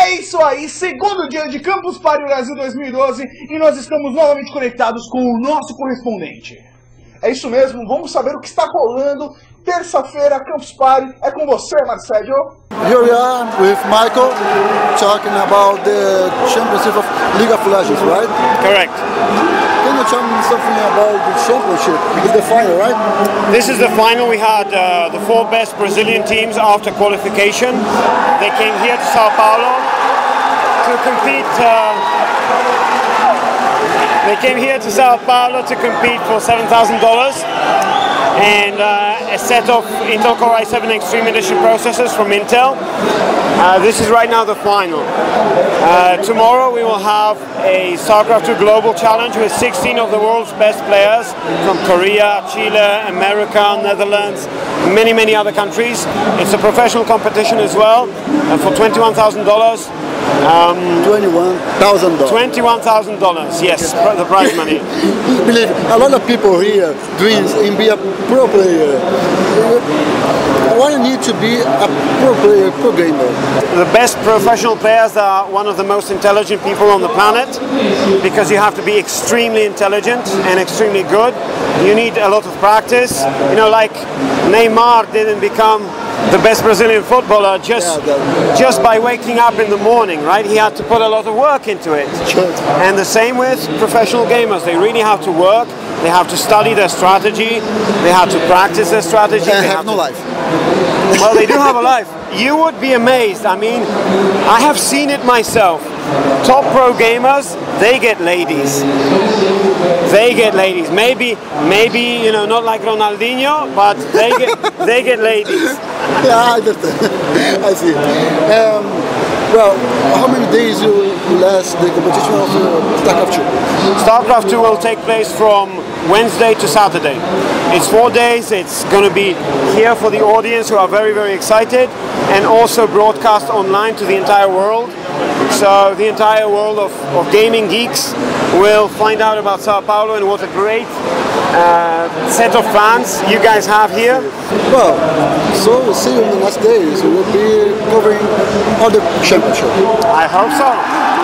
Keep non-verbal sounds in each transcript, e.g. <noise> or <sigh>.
É isso aí, segundo dia de Campus Party Brasil 2012 e nós estamos novamente conectados com o nosso correspondente. É isso mesmo, vamos saber o que está rolando. Terça-feira, Campus Party, é com você, Marcelo. Here we are with Michael talking about the championship of League of Legends, right? Correct. About the championship? It's the final, right? This is the final. We had uh, the four best Brazilian teams after qualification. They came here to Sao Paulo to compete. Uh, they came here to Sao Paulo to compete for seven thousand dollars and uh, a set of Intel Core i7 Extreme Edition processors from Intel. Uh, this is right now the final. Uh, tomorrow we will have a StarCraft 2 Global Challenge with 16 of the world's best players from Korea, Chile, America, Netherlands, many, many other countries. It's a professional competition as well uh, for $21,000. Um, $21,000. $21,000, yes, the prize money. <laughs> Believe a lot of people here dreams in be a pro player. Why you need to be a pro player, pro gamer? The best professional players are one of the most intelligent people on the planet because you have to be extremely intelligent and extremely good. You need a lot of practice. You know, like Neymar didn't become the best Brazilian footballer just yeah, just by waking up in the morning, right? He had to put a lot of work into it. And the same with professional gamers. They really have to work. They have to study their strategy. They have to practice their strategy. They, they have, have no to... life. well, they do have a life. You would be amazed. I mean, I have seen it myself. Top pro gamers, they get ladies. They get ladies. Maybe, maybe you know, not like Ronaldinho, but they get they get ladies. <laughs> Yeah, I understand. <laughs> I see. Um, well, how many days will last the competition of uh, StarCraft 2? StarCraft 2 will take place from Wednesday to Saturday. It's four days. It's going to be here for the audience who are very, very excited and also broadcast online to the entire world. So the entire world of, of gaming geeks will find out about Sao Paulo and what a great uh, set of fans you guys have here. Well, so we'll see you in the next days. We'll be covering all the championship. I hope so.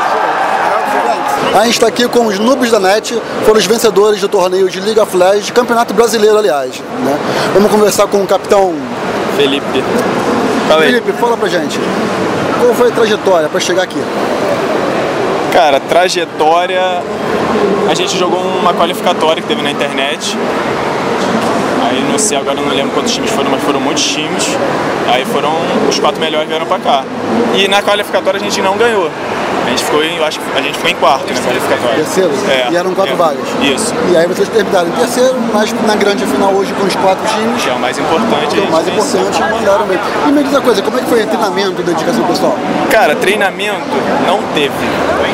A gente está aqui com os noobs da net, foram os vencedores do torneio de League of Legends, campeonato brasileiro, aliás. Né? Vamos conversar com o capitão Felipe. Fala Felipe, fala pra gente. Qual foi a trajetória para chegar aqui? Cara, trajetória. A gente jogou uma qualificatória que teve na internet. Aí não sei, agora não lembro quantos times foram, mas foram muitos times. Aí foram os quatro melhores vieram pra cá. E na qualificatória a gente não ganhou. A gente ficou em, eu acho que a gente ficou em quarto na qualificatória. Terceiro? É. E eram quatro é. vagas? Isso. E aí vocês terminaram em terceiro, mas na grande final hoje com os quatro times. Que é o mais importante. Que é o mais importante, mandaram bem. E me diz uma coisa, como é que foi o treinamento, dedicação pessoal? Cara, treinamento não teve.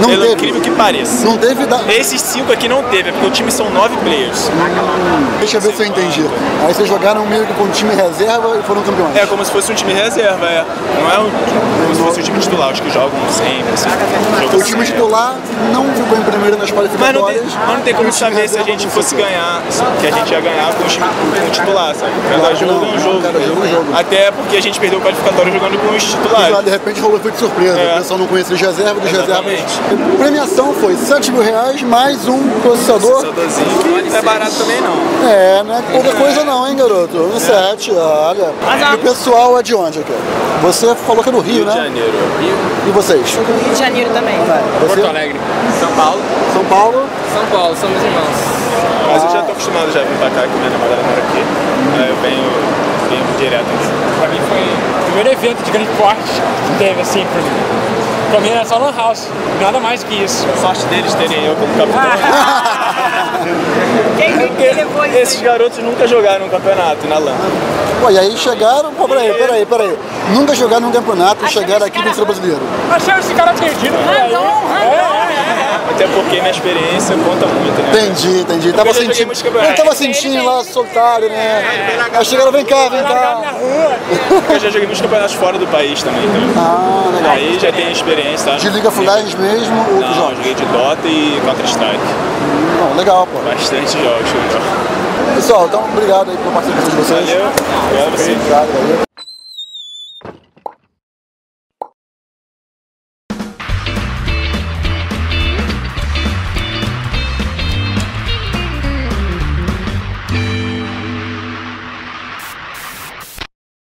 Não Pelo teve? incrível que pareça. Não teve? Da... Esses cinco aqui não teve, é porque o time são nove players. Hum, deixa eu ver se eu entendi. Aí vocês jogaram meio que com o time reserva e foram campeões. É como se fosse um time reserva, é. Não é um, como se fosse um time titular, os que jogam sempre. Assim, o time titular não ficou em primeiro nas qualificatórias. Mas não tem, mas não tem como saber se a gente fosse ganhar, que a gente ia ganhar com o time com o titular, sabe? Cada jogo é um jogo. Jogo é jogo. Até porque a gente perdeu o qualificatório jogando com os titulares. de repente rolou foi de surpresa. É. O pessoal não conhecia os reservas, dos reservas. Exatamente. Premiação foi 7 mil reais mais um processador. Processadorzinho. Não é barato também não. É, não é pouca coisa não, hein, garoto? Um 7, olha. E o pessoal é de onde aqui? Você falou que é do Rio, Rio né? de Janeiro. E vocês? Rio de Janeiro também. Você? Porto Alegre. São Paulo. São Paulo? São Paulo, somos irmãos. Mas eu já tô acostumado já a vir pra cá, que minha namorada mora aqui. Aí eu venho, venho direto aqui. Pra mim foi o primeiro evento de grande porte que teve, assim, pra mim. Pra mim era só Lan House, nada mais que isso. Sorte deles terem eu como capitão. <laughs> Quem que levou isso? Esses garotos nunca jogaram um campeonato na LAN. Pô, e aí chegaram, pô, peraí, peraí, peraí. Nunca jogaram num campeonato e chegaram aqui no brasileiro. Acharam esse cara perdido. Random, random. Até porque minha experiência conta muito, né? Entendi, entendi. Tava eu joguei sentindo. Eu tava sentindo lá solitário, né? Aí chegaram, vem cá, vem cá. Eu já joguei muitos campeonatos fora do país também, então. Ah, legal. Aí já tem experiência, tá? De Liga Legends mesmo ou Não, jogos? joguei de Dota e Counter-Strike. Não, legal, pô. Bastante jogos, legal. Pessoal, então obrigado aí pela participação de vocês. Valeu. Obrigado, valeu.